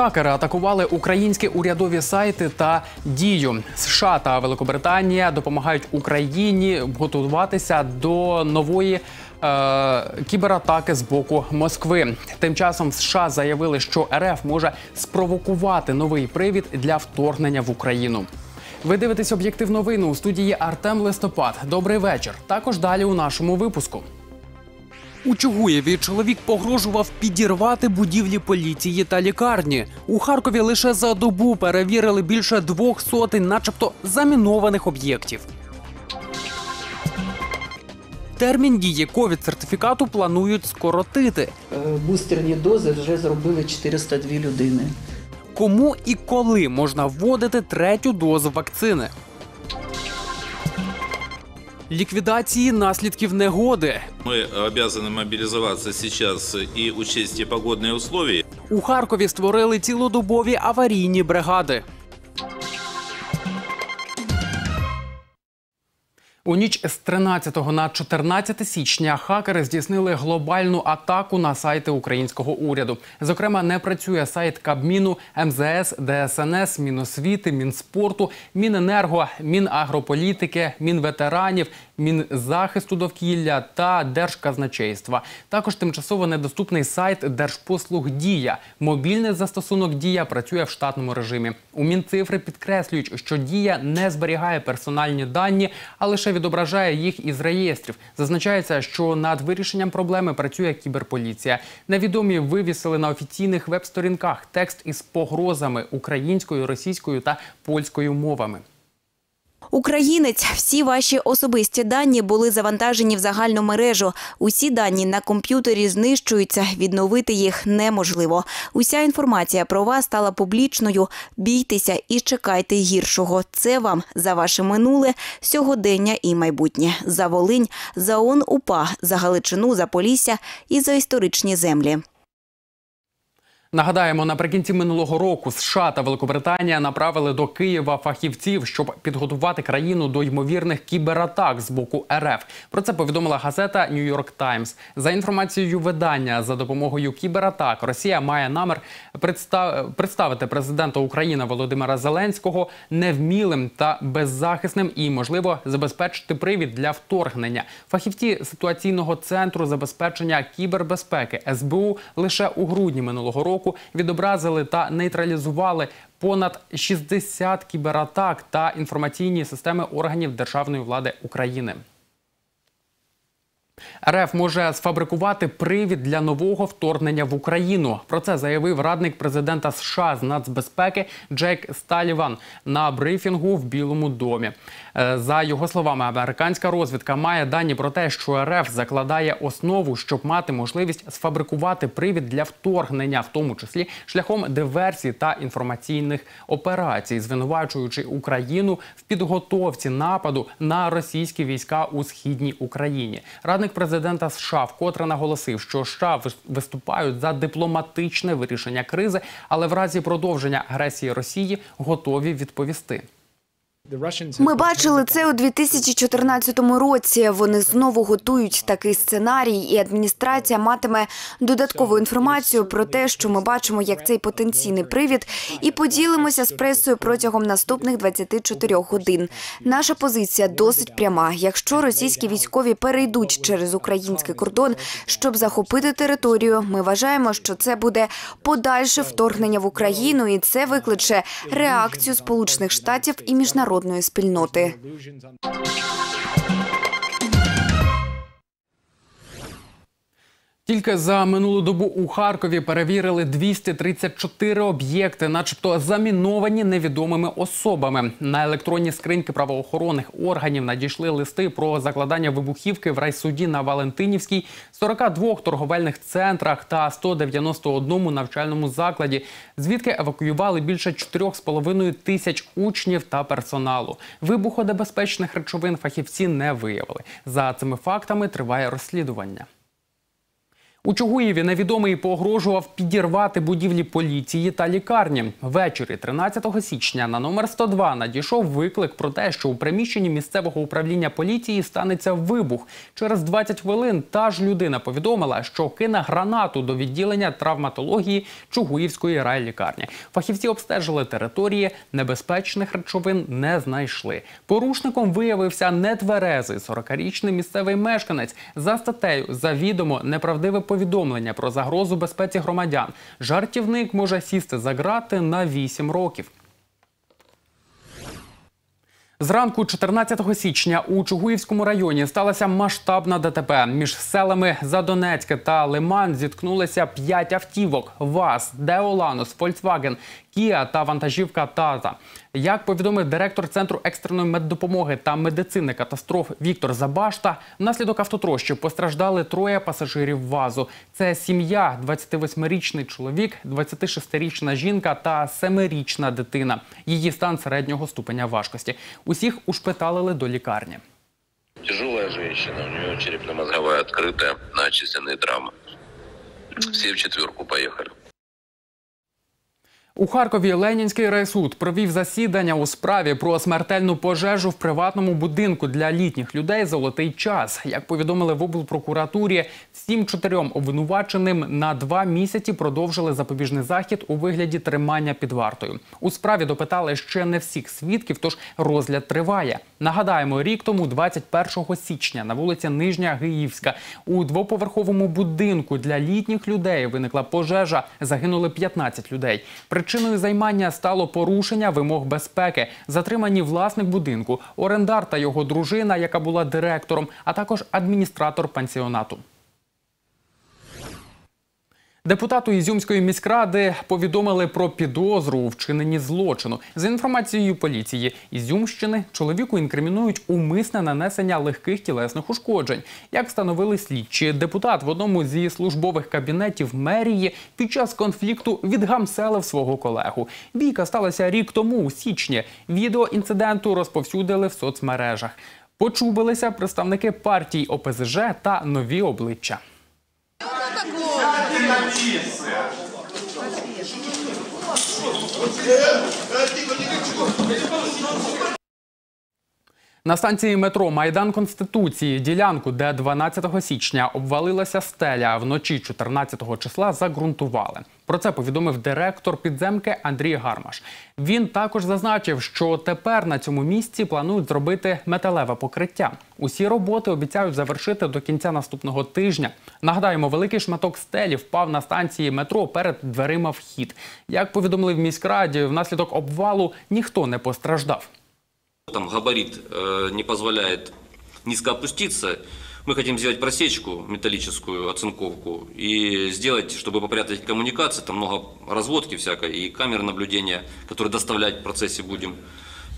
Хакери атакували українські урядові сайти та дію. США та Великобританія допомагають Україні готуватися до нової. е, Кібератаки з боку Москви. Тим часом США заявили, що РФ може спровокувати новий привід для вторгнення в Україну. Ви дивитесь об'єктив новини у студії Артем Листопад. Добрий вечір. Також далі у нашому випуску. У Чугуєві чоловік погрожував підірвати будівлі поліції та лікарні. У Харкові лише за добу перевірили більше двох сотень, начебто замінованих об'єктів. Термін дії ковід-сертифікату планують скоротити. Е, Бустерні дози вже зробили 402 людини. Кому і коли можна вводити третю дозу вакцини? Ліквідації наслідків негоди. Мы обязаны мобилизоваться сейчас и учесть те погодные условия. У Харкові створили цілодобові аварійні бригади. У ніч з 13 на 14 січня хакери здійснили глобальну атаку на сайти українського уряду. Зокрема, не працює сайт Кабміну, МЗС, ДСНС, Міносвіти, Мінспорту, Міненерго, Мінагрополітики, Мінветеранів, Мінзахисту довкілля та Держказначейства. Також тимчасово недоступний сайт Держпослуг Дія. Мобільний застосунок Дія працює в штатному режимі. У Мінцифри підкреслюють, що Дія не зберігає персональні дані, а лише відображає їх із реєстрів. Зазначається, що над вирішенням проблеми працює кіберполіція. Невідомі вивісили на офіційних веб-сторінках текст із погрозами українською, російською та польською мовами. Українець, всі ваші особисті дані були завантажені в загальну мережу. Усі дані на комп'ютері знищуються, відновити їх неможливо. Уся інформація про вас стала публічною. Бійтеся і чекайте гіршого. Це вам за ваше минуле, сьогодення і майбутнє. За Волинь, за ООН УПА, за Галичину, за Полісся і за історичні землі. Нагадаємо, наприкінці минулого року США та Великобританія направили до Києва фахівців, щоб підготувати країну до ймовірних кібератак з боку РФ. Про це повідомила газета York Times. За інформацією видання, за допомогою кібератак Росія має намір представ- представити президента України Володимира Зеленського невмілим та беззахисним і, можливо, забезпечити привід для вторгнення. Фахівці ситуаційного центру забезпечення кібербезпеки СБУ лише у грудні минулого року відобразили та нейтралізували понад 60 кібератак та інформаційні системи органів державної влади України. РФ може сфабрикувати привід для нового вторгнення в Україну. Про це заявив радник президента США з нацбезпеки Джек Сталіван на брифінгу в Білому домі. Е, За його словами, американська розвідка має дані про те, що РФ закладає основу, щоб мати можливість сфабрикувати привід для вторгнення, в тому числі шляхом диверсій та інформаційних операцій, звинувачуючи Україну в підготовці нападу на російські війська у східній Україні. Радник президента США вкотре наголосив, що США виступають за дипломатичне вирішення кризи, але в разі продовження агресії Росії готові відповісти. Ми бачили це у 2014 році. Вони знову готують такий сценарій, і адміністрація матиме додаткову інформацію про те, що ми бачимо як цей потенційний привід, і поділимося з пресою протягом наступних 24 годин. Наша позиція досить пряма. Якщо російські військові перейдуть через український кордон, щоб захопити територію, ми вважаємо, що це буде подальше вторгнення в Україну, і це викличе реакцію Сполучених Штатів і міжнародної спільноти. Тільки за минулу добу у Харкові перевірили 234 об'єкти, начебто заміновані невідомими особами. На електронні скриньки правоохоронних органів надійшли листи про закладання вибухівки в райсуді на Валентинівській, 42 торговельних центрах та 191 навчальному закладі, звідки евакуювали більше 4,5 тисяч учнів та персоналу. Вибухонебезпечних речовин фахівці не виявили. За цими фактами триває розслідування. У Чугуєві невідомий погрожував підірвати будівлі поліції та лікарні. Ввечері 13 січня на номер 102 надійшов виклик про те, що у приміщенні місцевого управління поліції станеться вибух. Через 20 хвилин та ж людина повідомила, що кине гранату до відділення травматології Чугуївської райлікарні. Фахівці обстежили території, небезпечних речовин не знайшли. Порушником виявився нетверезий 40-річний місцевий мешканець за статтею завідомо неправдиве повідомлення про загрозу безпеці громадян. Жартівник може сісти за грати на 8 років. Зранку 14 січня у Чугуївському районі сталася масштабна ДТП. Між селами Задонецьке та Лиман зіткнулися п'ять автівок: ВАЗ, Деоланус, Фольксваген, Кіа та вантажівка Тата. Як повідомив директор центру екстреної меддопомоги та медицини катастроф Віктор Забашта, внаслідок автотрощі постраждали троє пасажирів ВАЗу. Це сім'я, 28-річний чоловік, 26-річна жінка та 7-річна дитина. Її стан середнього ступеня важкості. Усіх ушпиталили до лікарні. Тяжелая женщина, у нее черепно-мозговая открытая, начисленные травмы. Все в четверку поехали. У Харкові Ленінський райсуд провів засідання у справі про смертельну пожежу в приватному будинку для літніх людей Золотий час. Як повідомили в облпрокуратурі, всім чотирьом обвинуваченим на два місяці продовжили запобіжний захід у вигляді тримання під вартою. У справі допитали ще не всіх свідків, тож розгляд триває. Нагадаємо, рік тому, 21 січня, на вулиці Нижня Гиївська, у двоповерховому будинку для літніх людей виникла пожежа. Загинули 15 людей. Причиною займання стало порушення вимог безпеки, затримані власник будинку, орендар та його дружина, яка була директором, а також адміністратор пансіонату. Депутату Ізюмської міськради повідомили про підозру у вчиненні злочину. За інформацією поліції Ізюмщини, чоловіку інкримінують умисне нанесення легких тілесних ушкоджень. Як встановили слідчі, депутат в одному зі службових кабінетів мерії під час конфлікту відгамселив свого колегу. Бійка сталася рік тому, у січні. Відео інциденту розповсюдили в соцмережах. Почубилися представники партій ОПЗЖ та нові обличчя. На станції метро Майдан Конституції ділянку, де 12 січня обвалилася стеля, вночі 14 числа загрунтували. Про це повідомив директор підземки Андрій Гармаш. Він також зазначив, що тепер на цьому місці планують зробити металеве покриття. Усі роботи обіцяють завершити до кінця наступного тижня. Нагадаємо, великий шматок стелі впав на станції метро перед дверима вхід. Як повідомили в міськраді, внаслідок обвалу ніхто не постраждав. Там габарит э, не позволяет низко опуститься. Мы хотим сделать просечку металлическую, оцинковку и сделать, чтобы попрятать коммуникации, там много разводки всякой и камеры наблюдения, которые доставлять в процессе будем.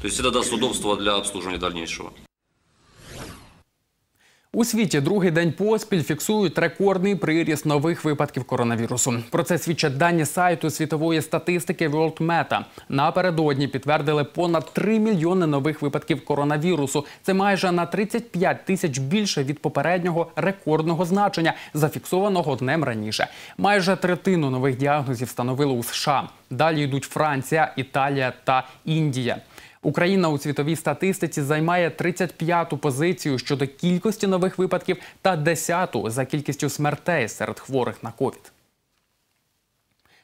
То есть это даст удобство для обслуживания дальнейшего. У світі другий день поспіль фіксують рекордний приріст нових випадків коронавірусу. Про це свідчать дані сайту світової статистики WorldMeta. Напередодні підтвердили понад 3 мільйони нових випадків коронавірусу. Це майже на 35 тисяч більше від попереднього рекордного значення, зафіксованого днем раніше. Майже третину нових діагнозів встановили у США. Далі йдуть Франція, Італія та Індія. Україна у світовій статистиці займає 35-ту позицію щодо кількості нових випадків та 10-ту за кількістю смертей серед хворих на ковід.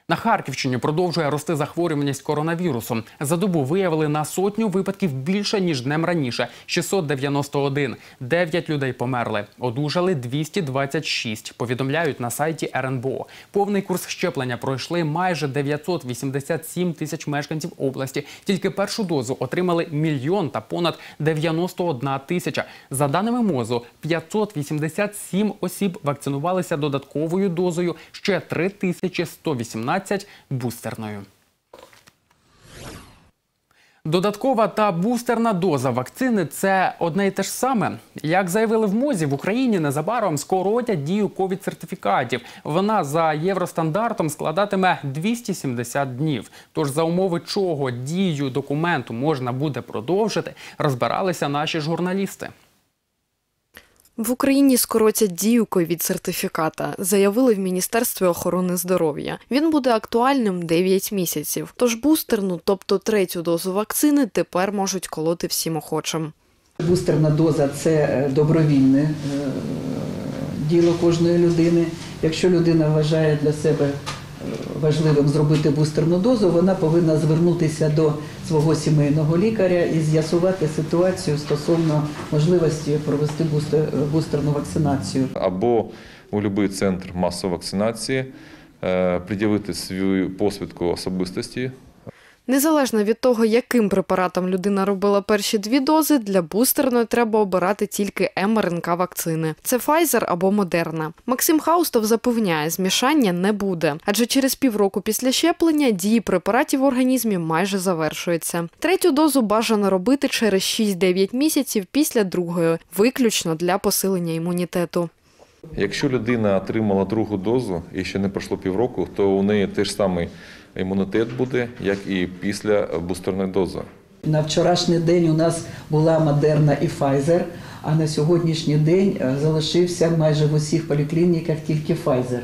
На Харківщині продовжує рости захворюваність коронавірусом. За добу виявили на сотню випадків більше ніж днем раніше 691. Дев'ять людей померли. Одужали 226, Повідомляють на сайті РНБО. Повний курс щеплення пройшли майже 987 тисяч мешканців області. Тільки першу дозу отримали мільйон та понад 91 тисяча. За даними МОЗу, 587 осіб вакцинувалися додатковою дозою. Ще 3118 бустерною. Додаткова та бустерна доза вакцини це одне і те ж саме. Як заявили в МОЗі, в Україні незабаром скоротять дію ковід-сертифікатів. Вона за євростандартом складатиме 270 днів. Тож за умови чого дію документу можна буде продовжити, розбиралися наші журналісти. В Україні скоротять дію ковід-сертифіката, заявили в Міністерстві охорони здоров'я. Він буде актуальним 9 місяців. Тож бустерну, тобто третю дозу вакцини, тепер можуть колоти всім охочим. Бустерна доза це е, добровільне е, діло кожної людини. Якщо людина вважає для себе важливим зробити бустерну дозу, вона повинна звернутися до свого сімейного лікаря і з'ясувати ситуацію стосовно можливості провести бустер- бустерну вакцинацію. або у будь-який центр масової вакцинації, е, пред'явити свою посвідку особистості. Незалежно від того, яким препаратом людина робила перші дві дози, для бустерної треба обирати тільки МРНК вакцини. Це Pfizer або Moderna. Максим Хаустов запевняє, змішання не буде, адже через півроку після щеплення дії препаратів в організмі майже завершується. Третю дозу бажано робити через 6-9 місяців після другої, виключно для посилення імунітету. Якщо людина отримала другу дозу і ще не пройшло півроку, то у неї теж самий імунітет буде, як і після бустерної дози. На вчорашній день у нас була Модерна і Pfizer, а на сьогоднішній день е, залишився майже в усіх поліклініках тільки Pfizer.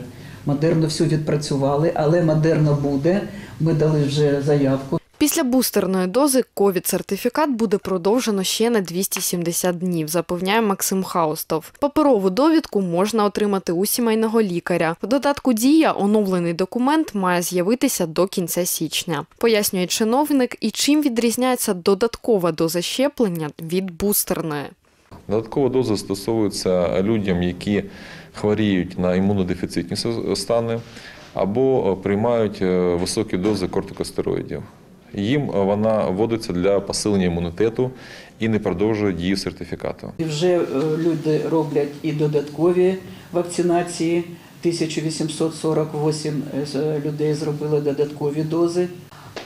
Модерну всю відпрацювали, але Модерна буде. Ми дали вже заявку. Після бустерної дози ковід-сертифікат буде продовжено ще на 270 днів, запевняє Максим Хаустов. Паперову довідку можна отримати у сімейного лікаря. В додатку Дія оновлений документ має з'явитися до кінця січня. Пояснює чиновник, і чим відрізняється додаткова доза щеплення від бустерної. Додаткова доза стосується людям, які хворіють на імунодефіцитні стани або приймають е, високі дози кортикостероїдів. Їм е, вона вводиться для посилення імунітету і не продовжує дію сертифікату. Вже е, люди роблять і додаткові вакцинації. 1848 е, людей зробили додаткові дози.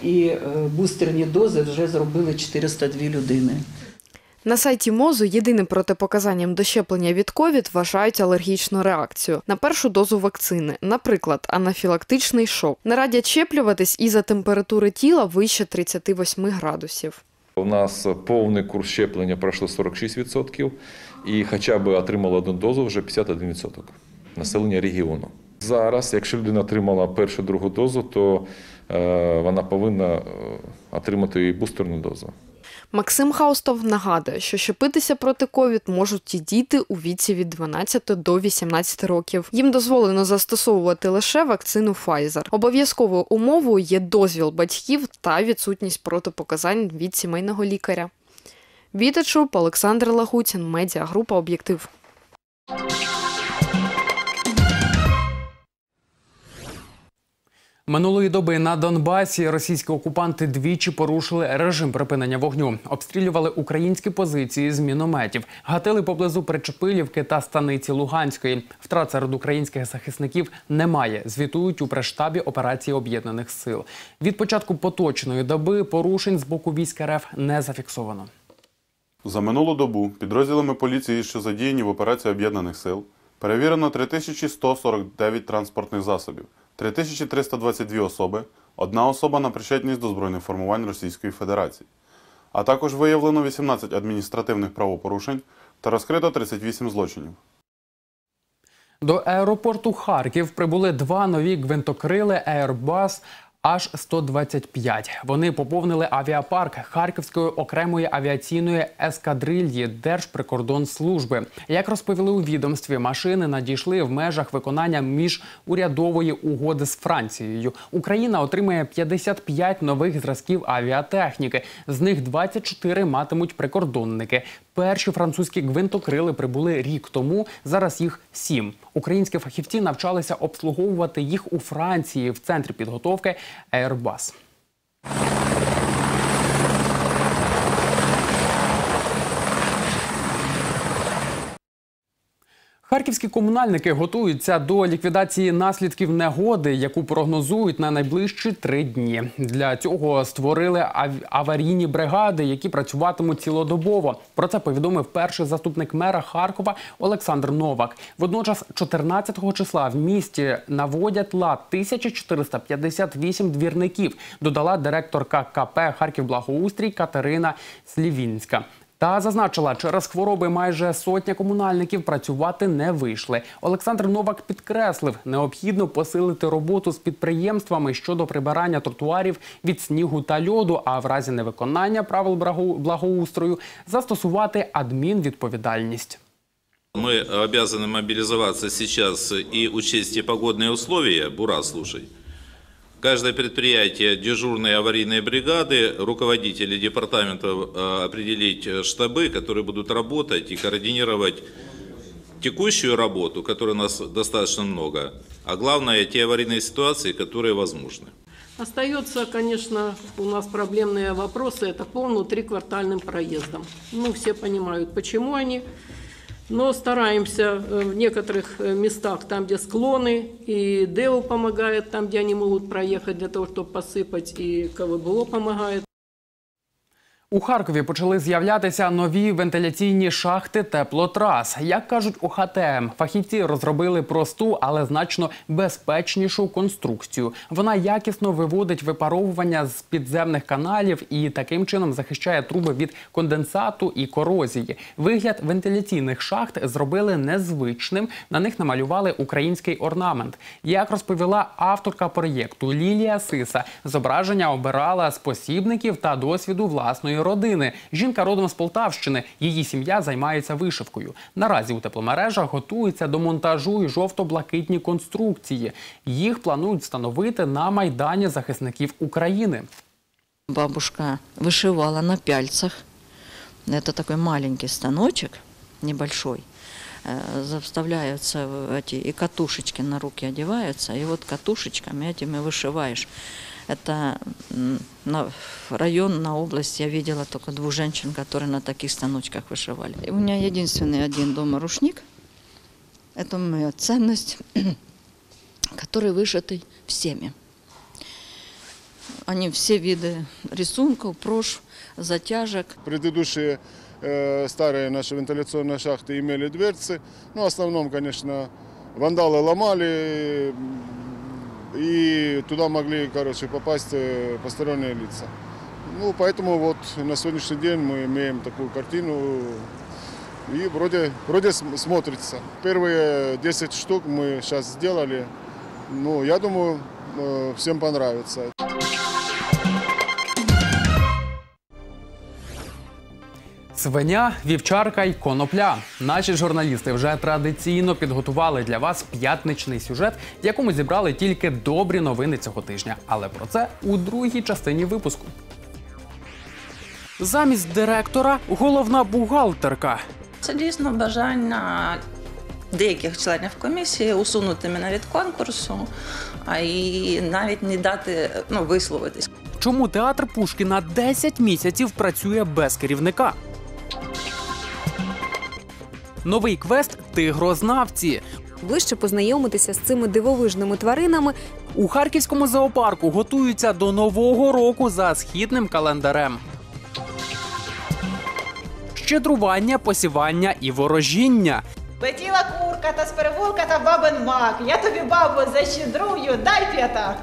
І бустерні дози вже зробили 402 людини. На сайті МОЗу єдиним протипоказанням до щеплення від ковід вважають алергічну реакцію на першу дозу вакцини, наприклад, анафілактичний шок. Не радять щеплюватись і за температури тіла вище 38 градусів. У нас повний курс щеплення пройшло 46%, і хоча б отримало одну дозу вже 51% населення регіону. Зараз, якщо людина отримала першу другу дозу, то е, вона повинна е, отримати і бустерну дозу. Максим Хаустов нагадує, що щепитися проти ковід можуть і діти у віці від 12 до 18 років. Їм дозволено застосовувати лише вакцину Pfizer. Обов'язковою умовою є дозвіл батьків та відсутність протипоказань від сімейного лікаря. Віта Чуп, Олександр Лагутін, медіагрупа Об'єктив. Минулої доби на Донбасі російські окупанти двічі порушили режим припинення вогню, обстрілювали українські позиції з мінометів, гатили поблизу Причепилівки та станиці Луганської. Втрат серед українських захисників немає. Звітують у прес-штабі операції об'єднаних сил. Від початку поточної доби порушень з боку військ РФ не зафіксовано. За минулу добу підрозділами поліції, що задіяні в операції об'єднаних сил, перевірено 3149 транспортних засобів, 3322 особи, одна особа на причетність до збройних формувань Російської Федерації. А також виявлено 18 адміністративних правопорушень та розкрито 38 злочинів. До аеропорту Харків прибули два нові гвинтокрили Airbus H-125. Вони поповнили авіапарк Харківської окремої авіаційної ескадрильї Держприкордонслужби. Як розповіли у відомстві, машини надійшли в межах виконання міжурядової угоди з Францією. Україна отримає 55 нових зразків авіатехніки. З них 24 матимуть прикордонники. Перші французькі гвинтокрили прибули рік тому. Зараз їх сім. Українські фахівці навчалися обслуговувати їх у Франції в центрі підготовки Airbus. Харківські комунальники готуються до ліквідації наслідків негоди, яку прогнозують на найближчі три дні. Для цього створили аварійні бригади, які працюватимуть цілодобово. Про це повідомив перший заступник мера Харкова Олександр Новак. Водночас, 14 числа в місті наводять лад 1458 двірників. Додала директорка КП Харків Благоустрій Катерина Слівінська. Та зазначила, через хвороби майже сотня комунальників працювати не вийшли. Олександр Новак підкреслив, необхідно посилити роботу з підприємствами щодо прибирання тротуарів від снігу та льоду, а в разі невиконання правил благо- благоустрою застосувати адмінвідповідальність. Мы обязаны мобилизоваться сейчас и учесть и погодные условия. Бура, слушай. Каждое предприятие, дежурные аварийные бригады, руководители департаментов э, определить э, штабы, которые будут работать и координировать текущую работу, которой у нас достаточно много, а главное те аварийные ситуации, которые возможны. Остается, конечно, у нас проблемные вопросы, это по внутриквартальным проездам. Ну, все понимают, почему они, но стараемся э, в некоторых э, местах, там, где склоны, и ДЭО помогает, там, где они могут проехать для того, чтобы посыпать, и КВБО помогает. У Харкові почали з'являтися нові вентиляційні шахти теплотрас. Як кажуть у ХТМ, фахівці розробили просту, але значно безпечнішу конструкцію. Вона якісно виводить випаровування з підземних каналів і таким чином захищає труби від конденсату і корозії. Вигляд вентиляційних шахт зробили незвичним. На них намалювали український орнамент. Як розповіла авторка проєкту Лілія Сиса, зображення обирала з посібників та досвіду власної родини. Жінка родом з Полтавщини. Її сім'я займається вишивкою. Наразі у тепломережах готуються до монтажу і жовто-блакитні конструкції. Їх планують встановити на майдані захисників України. Бабушка вышивала на пяльцах. Это такой маленький станочек, небольшой. Э, Вставляются в эти и катушечки на руки одеваются, и вот катушечками этими вышиваешь. Это на район, на область я видела только двух женщин, которые на таких станочках вышивали. У меня единственный один дома рушник. Это моя ценность, который вышитый всеми. Они все виды рисунков, прош, затяжек. Предыдущие старые наши вентиляционные шахты имели дверцы. Ну, в основном, конечно, вандалы ломали, и туда могли, короче, попасть э, посторонние лица. Ну, поэтому вот на сегодняшний день мы имеем такую картину, и вроде, вроде см- смотрится. Первые 10 штук мы сейчас сделали. Ну, я думаю, э, всем понравится. Свиня, вівчарка й конопля. Наші журналісти вже традиційно підготували для вас п'ятничний сюжет, в якому зібрали тільки добрі новини цього тижня. Але про це у другій частині випуску. Замість директора головна бухгалтерка. Це дійсно бажання деяких членів комісії усунути мене від конкурсу, а і навіть не дати ну, висловитись. Чому театр Пушкіна 10 місяців працює без керівника? Новий квест Тигрознавці. Ближче познайомитися з цими дивовижними тваринами У харківському зоопарку готуються до нового року за східним календарем. Щедрування, посівання і ворожіння. Летіла курка та з перевулка та бабин мак. Я тобі бабу защедрую, дай п'ятак.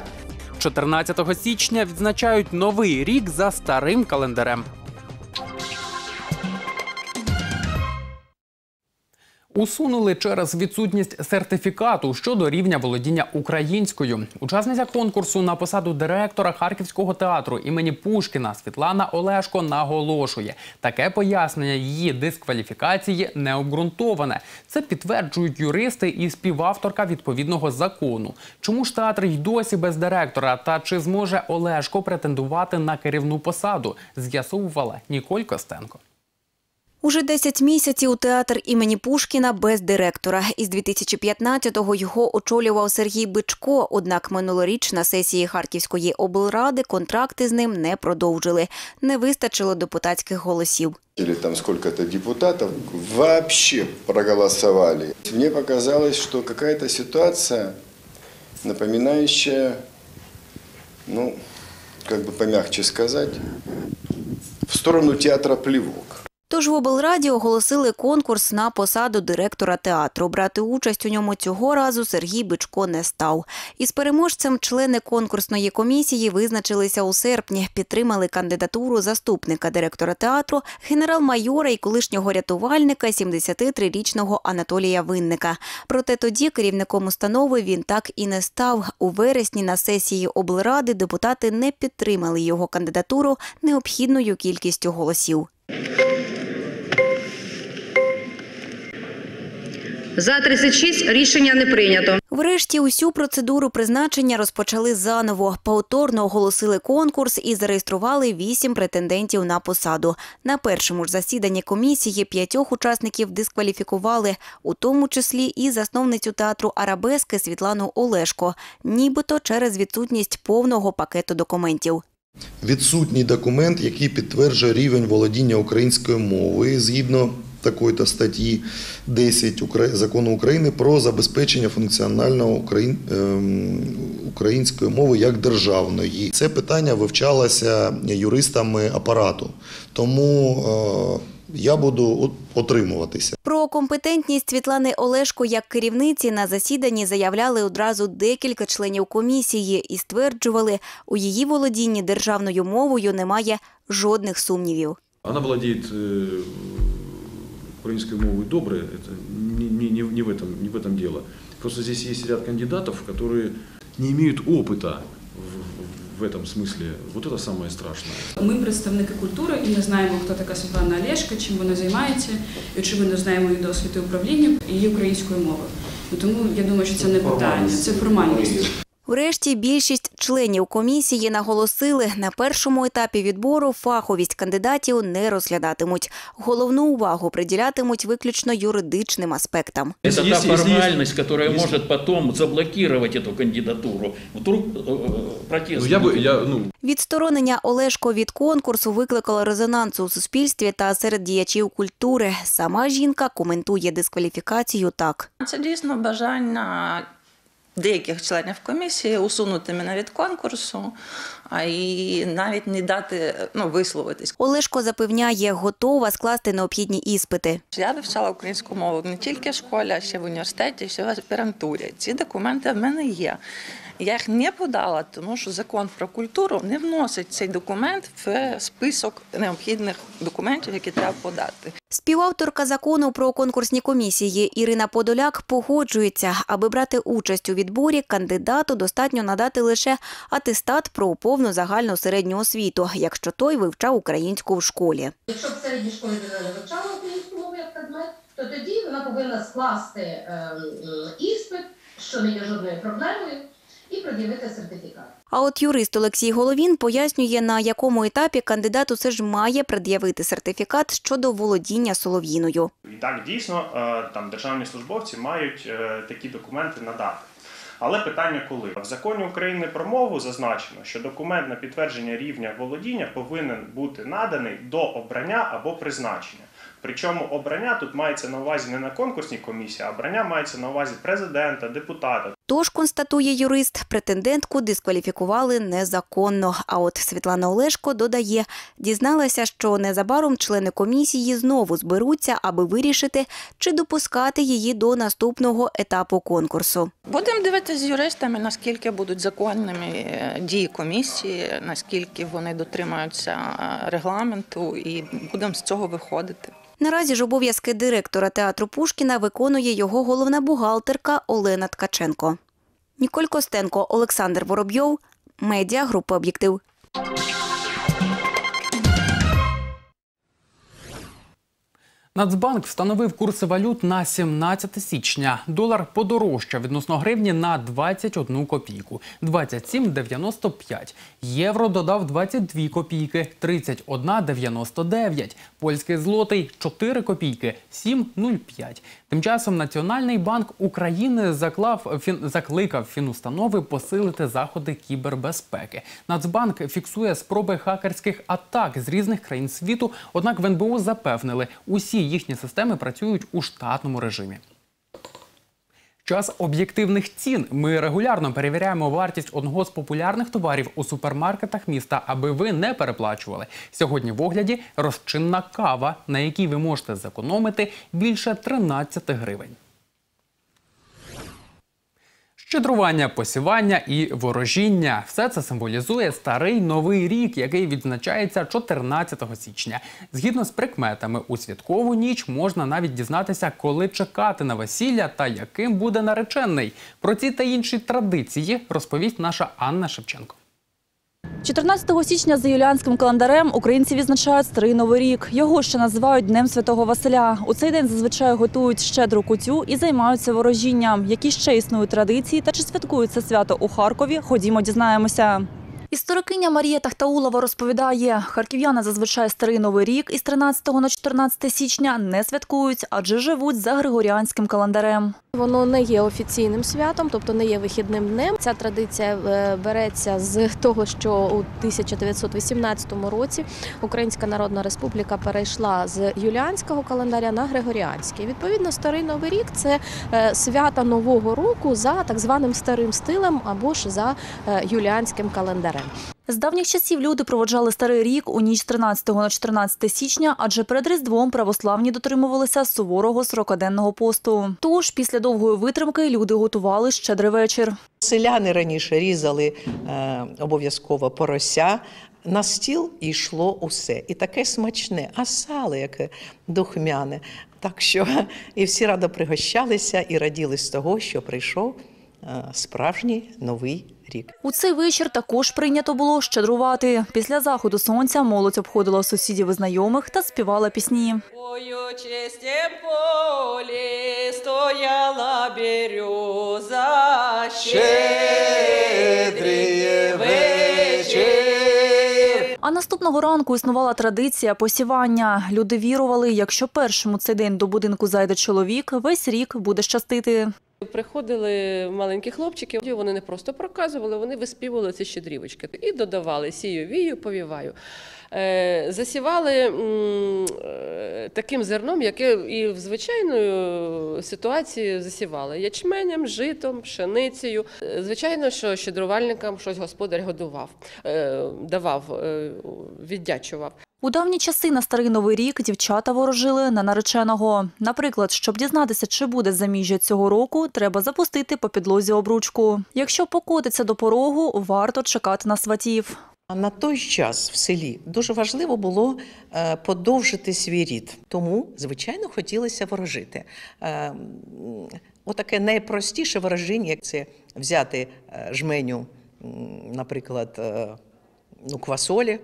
14 січня відзначають новий рік за старим календарем. Усунули через відсутність сертифікату щодо рівня володіння українською. Учасниця конкурсу на посаду директора Харківського театру імені Пушкіна Світлана Олешко наголошує, таке пояснення її дискваліфікації не обґрунтоване. Це підтверджують юристи і співавторка відповідного закону. Чому ж театр й досі без директора? Та чи зможе Олешко претендувати на керівну посаду? З'ясовувала Ніколь Костенко. Уже 10 місяців театр імені Пушкіна без директора. Із 2015-го його очолював Сергій Бичко. Однак минулоріч на сесії Харківської облради контракти з ним не продовжили. Не вистачило депутатських голосів. или там сколько-то депутатов вообще проголосовали. Мне показалось, что какая-то ситуация, напоминающая, ну, как бы помягче сказать, в сторону театра плевок. Тож в облраді оголосили конкурс на посаду директора театру. Брати участь у ньому цього разу Сергій Бичко не став. Із переможцем члени конкурсної комісії визначилися у серпні. Підтримали кандидатуру заступника директора театру, генерал-майора і колишнього рятувальника 73-річного Анатолія Винника. Проте тоді керівником установи він так і не став. У вересні на сесії облради депутати не підтримали його кандидатуру необхідною кількістю голосів. За 36 рішення не прийнято. Врешті усю процедуру призначення розпочали заново. Повторно оголосили конкурс і зареєстрували вісім претендентів на посаду. На першому ж засіданні комісії п'ятьох учасників дискваліфікували, у тому числі і засновницю театру Арабески Світлану Олешко, нібито через відсутність повного пакету документів. відсутній документ, який підтверджує рівень володіння українською мовою згідно такої-то статті 10 Укра- закону України про забезпечення функціонального ем, української мови як державної. Це питання вивчалося юристами апарату, тому е, я буду от- отримуватися. Про компетентність Світлани Олешко як керівниці на засіданні заявляли одразу декілька членів комісії і стверджували, у її володінні державною мовою немає жодних сумнівів. Она владеет э, украинской мовой добре, это не, не, не, в- не, в этом, не в этом дело. Просто здесь есть ряд кандидатов, которые не имеют опыта в, в этом смысле. Вот это самое страшное. Ми представники культури і не знаємо, хто така Світлана Олешка, чим вона займається, і очевидно знаємо її досвід і управління і її української мови. Ну, Тому я думаю, що це не питання, це формальність. Врешті більшість членів комісії наголосили, на першому етапі відбору фаховість кандидатів не розглядатимуть. Головну увагу приділятимуть виключно юридичним аспектам. Это Если- та если- если формальность, есть- которая если- может потом заблокировать эту кандидатуру. Вдруг э, протест. Ну, я бы, будет. я, ну, Відсторонення Олешко від конкурсу викликало резонанс у суспільстві та серед діячів культури. Сама жінка коментує дискваліфікацію так. Це дійсно бажання деяких членів комісії усунути мене від конкурсу, а і навіть не дати ну, висловитись. Олешко запевняє, готова скласти необхідні іспити. Я вивчала українську мову не тільки в школі, а ще в університеті, ще в аспірантурі. Ці документи в мене є. Я їх не подала, тому що закон про культуру не вносить цей документ в список необхідних документів, які треба подати. Співавторка закону про конкурсні комісії Ірина Подоляк погоджується, аби брати участь у відборі, кандидату достатньо надати лише атестат про повну загальну середню освіту, якщо той вивчав українську в школі. Якщо в середній школі не вивчала українську мову як предмет, то тоді вона повинна скласти е, іспит, що не є жодною проблемою, і пред'явити сертифікат. А от юрист Олексій Головін пояснює, на якому етапі кандидат усе ж має пред'явити сертифікат щодо володіння солов'їною. І так дійсно е, там державні службовці мають е, такі документи надати. Але питання коли в законі України про мову зазначено, що документ на підтвердження рівня володіння повинен бути наданий до обрання або призначення. Причому обрання тут мається на увазі не на конкурсній комісії, а обрання мається на увазі президента, депутата. Тож, констатує юрист, претендентку дискваліфікували незаконно. А от Світлана Олешко додає, дізналася, що незабаром члени комісії знову зберуться, аби вирішити, чи допускати її до наступного етапу конкурсу. Будемо дивитися з юристами, наскільки будуть законними е, дії комісії, наскільки вони дотримаються е, регламенту, і будемо з цього виходити. Наразі ж обов'язки директора театру Пушкіна виконує його головна бухгалтерка Олена Ткаченко. Ніколь Костенко, Олександр Воробйов, медіа групи Об'єктив. Нацбанк встановив курси валют на 17 січня. Долар подорожчав відносно гривні на 21 копійку – 27,95. Євро додав 22 копійки – 31,99. Польський злотий – 4 копійки – 7,05. Тим часом Національний банк України заклав, фін, закликав фінустанови посилити заходи кібербезпеки. Нацбанк фіксує спроби хакерських атак з різних країн світу, однак в НБУ запевнили, усі їхні системи працюють у штатному режимі. Час об'єктивних цін. Ми регулярно перевіряємо вартість одного з популярних товарів у супермаркетах міста, аби ви не переплачували. Сьогодні в огляді розчинна кава, на якій ви можете зекономити більше 13 гривень. Щедрування, посівання і ворожіння все це символізує старий новий рік, який відзначається 14 січня. Згідно з прикметами, у святкову ніч можна навіть дізнатися, коли чекати на весілля та яким буде наречений. Про ці та інші традиції розповість наша Анна Шевченко. 14 січня за юліанським календарем українці відзначають старий новий рік. Його ще називають Днем Святого Василя. У цей день зазвичай готують щедру кутю і займаються ворожінням. Які ще існують традиції та чи святкують свято у Харкові? Ходімо, дізнаємося. Історикиня Марія Тахтаулова розповідає, харків'яни зазвичай старий новий рік із 13 на 14 січня не святкують, адже живуть за григоріанським календарем. Воно не є офіційним святом, тобто не є вихідним днем. Ця традиція е, береться з того, що у 1918 році Українська Народна Республіка перейшла з юліанського календаря на григоріанський. Відповідно, старий новий рік це е, свята нового року за так званим старим стилем або ж за е, юліанським календарем. З давніх часів люди проводжали старий рік у ніч з 13 на 14 січня, адже перед Різдвом православні дотримувалися суворого сорокаденного посту. Тож після довгої витримки люди готували щедрий вечір. Селяни раніше різали е, обов'язково порося. На стіл йшло усе. І таке смачне, а сало яке духмяне. Так що і всі радо пригощалися і раділи з того, що прийшов справжній новий рік. У цей вечір також прийнято було щедрувати. Після заходу сонця молодь обходила сусідів і знайомих та співала пісні. Ою чистім полі стояла береза, щедрий вечір. А наступного ранку існувала традиція посівання. Люди вірували, якщо першому цей день до будинку зайде чоловік, весь рік буде щастити. Приходили маленькі хлопчики, вони не просто проказували, вони виспівували ці щедрівочки і додавали сію, вію, повіваю. Е, Засівали е, таким зерном, яке і в звичайної ситуації засівали ячменем, житом, пшеницею. Е, Звичайно, що щедрувальникам щось господар годував, давав, віддячував. У давні часи на старий новий рік дівчата ворожили на нареченого. Наприклад, щоб дізнатися, чи буде заміжжя цього року, треба запустити по підлозі обручку. Якщо покотиться до порогу, варто чекати на сватів. На той час в селі дуже важливо було е, подовжити свій рід. Тому, звичайно, хотілося ворожити. Е, Отаке найпростіше ворожіння, як це взяти е, жменю, наприклад, ну, квасолі.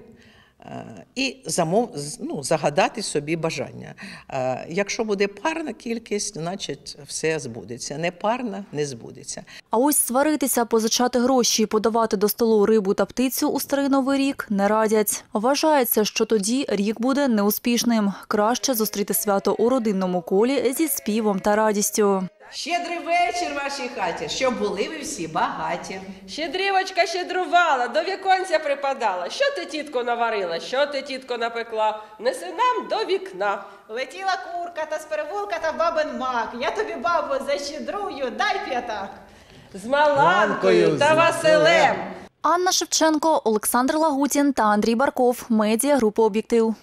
Е, І замов, ну, загадати собі бажання. Е, Якщо буде парна кількість, значить все збудеться. Не парна не збудеться. А ось сваритися, позичати гроші і подавати до столу рибу та птицю у старий новий рік не радять. Вважається, що тоді рік буде неуспішним. Краще зустріти свято у родинному колі зі співом та радістю. Щедрий вечір вашій хаті, щоб були ви всі багаті. Щедрівочка щедрувала, до віконця припадала. Що ти, тітко, наварила? Що ти, тітко, напекла? Неси нам до вікна. Летіла курка та з перевулка та бабин мак. Я тобі бабу защедрую, дай п'ятак. З Маланкою та Василем. Анна Шевченко, Олександр Лагутін та Андрій Барков. Медіа група Об'єктив.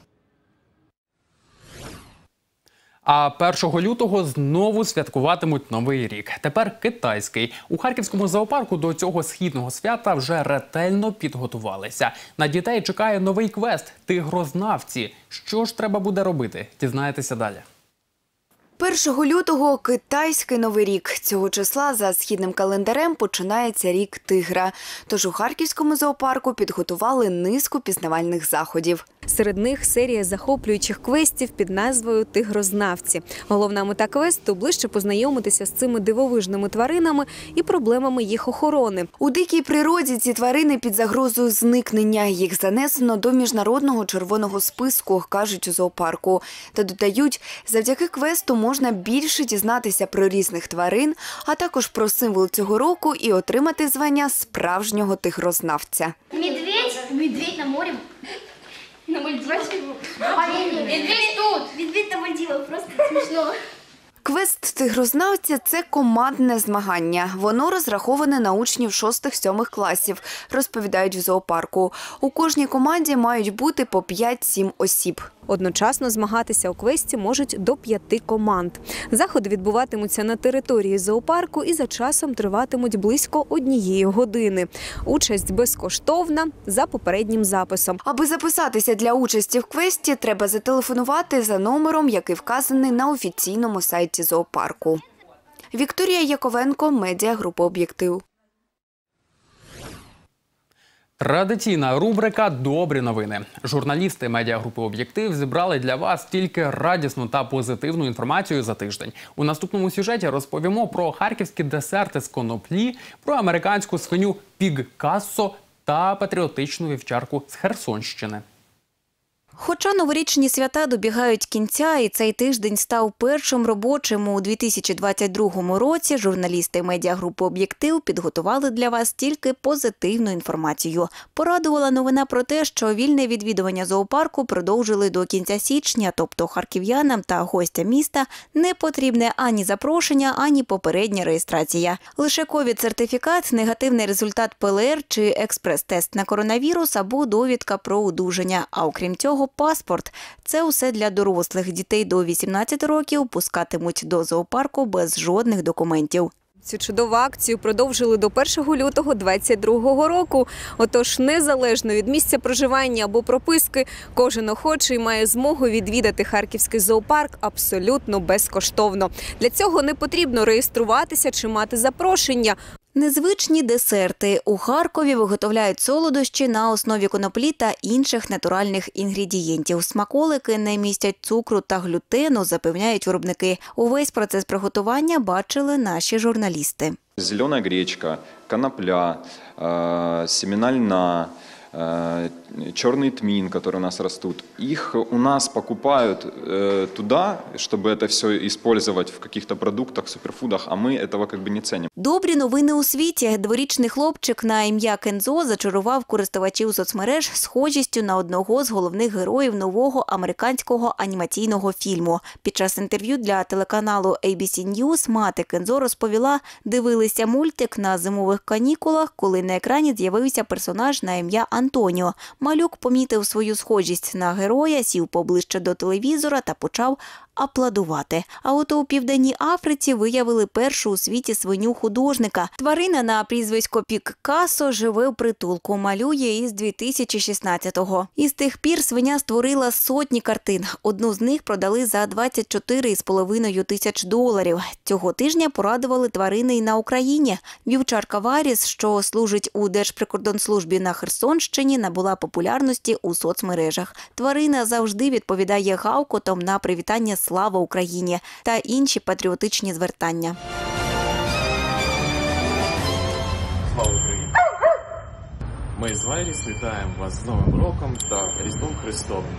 А 1 лютого знову святкуватимуть новий рік. Тепер китайський. У харківському зоопарку до цього східного свята вже ретельно підготувалися. На дітей чекає новий квест тигрознавці. Що ж треба буде робити? Дізнаєтеся далі. 1 лютого китайський новий рік. Цього числа за східним календарем починається рік тигра. Тож у харківському зоопарку підготували низку пізнавальних заходів. Серед них серія захоплюючих квестів під назвою Тигрознавці. Головна мета квесту ближче познайомитися з цими дивовижними тваринами і проблемами їх охорони. У дикій природі ці тварини під загрозою зникнення. Їх занесено до міжнародного червоного списку, кажуть у зоопарку. Та додають, завдяки квесту можна більше дізнатися про різних тварин, а також про символ цього року і отримати звання справжнього тигрознавця. Медведь? Медведь на море. На Мальдивах. Медведь тут. Медведь на Мальдивах. Просто смешно. Квест тигрознавця це командне змагання. Воно розраховане на учнів 6-7 класів, розповідають в зоопарку. У кожній команді мають бути по 5-7 осіб. Одночасно змагатися у квесті можуть до п'яти команд. Заходи відбуватимуться на території зоопарку і за часом триватимуть близько однієї години. Участь безкоштовна за попереднім записом. Аби записатися для участі в квесті, треба зателефонувати за номером, який вказаний на офіційному сайті зоопарку. Вікторія Яковенко, медіагрупа Об'єктив. Традиційна рубрика Добрі новини. Журналісти медіагрупи Об'єктив зібрали для вас тільки радісну та позитивну інформацію за тиждень. У наступному сюжеті розповімо про харківські десерти з коноплі, про американську свиню Піг Кассо та патріотичну вівчарку з Херсонщини. Хоча новорічні свята добігають кінця, і цей тиждень став першим робочим у 2022 році, журналісти медіагрупи Об'єктив підготували для вас тільки позитивну інформацію. Порадувала новина про те, що вільне відвідування зоопарку продовжили до кінця січня, тобто харків'янам та гостям міста не потрібне ані запрошення, ані попередня реєстрація. Лише ковід-сертифікат, негативний результат ПЛР чи експрес-тест на коронавірус або довідка про одужання. А окрім цього, паспорт. Це усе для дорослих. Дітей до 18 років пускатимуть до зоопарку без жодних документів. Цю чудову акцію продовжили до 1 лютого 2022 року. Отож, незалежно від місця проживання або прописки, кожен охочий має змогу відвідати харківський зоопарк абсолютно безкоштовно. Для цього не потрібно реєструватися чи мати запрошення. Незвичні десерти у Харкові виготовляють солодощі на основі коноплі та інших натуральних інгредієнтів. Смаколики не містять цукру та глютену, запевняють виробники. Увесь процес приготування бачили наші журналісти. Зелена гречка, конопля, семена льна, черный тмин, которые у нас растут. Их у нас покупают э, туда, чтобы это все использовать в каких-то продуктах, суперфудах, а мы этого как бы не ценим. Добрі новини у світі. Дворічний хлопчик на ім'я Кензо зачарував користувачів соцмереж схожістю на одного з головних героїв нового американського анімаційного фільму. Під час інтерв'ю для телеканалу ABC News мати Кензо розповіла, дивилися мультик на зимових канікулах, коли на екрані з'явився персонаж на ім'я Антоніо. Малюк помітив свою схожість на героя, сів поближче до телевізора та почав аплодувати. А от у південній Африці виявили першу у світі свиню художника. Тварина на прізвисько Піккасо живе в притулку, малює із 2016-го. І з тих пір свиня створила сотні картин. Одну з них продали за 24,5 тисяч доларів. Цього тижня порадували тварини і на Україні. Вівчарка Варіс, що служить у Держприкордонслужбі на Херсонщині, набула популярності у соцмережах. Тварина завжди відповідає гавкотом на привітання Слава Україні та інші патріотичні звертання. Слава Україні! Ми з Вайріс вітаємо вас з Новим роком та Різдвом Христовим.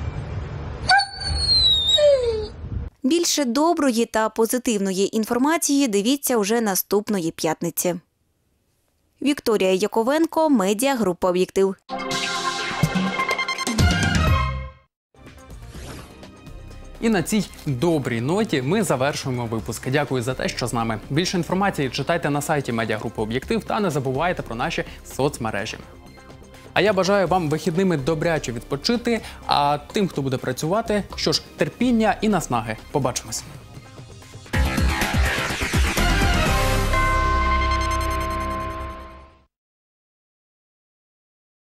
Більше доброї та позитивної інформації дивіться уже наступної п'ятниці. Вікторія Яковенко, медіагрупа Об'єктив. І на цій добрій ноті ми завершуємо випуск. Дякую за те, що з нами. Більше інформації читайте на сайті медіагрупи Об'єктив та не забувайте про наші соцмережі. А я бажаю вам вихідними добряче відпочити. А тим, хто буде працювати, що ж, терпіння і наснаги. Побачимось.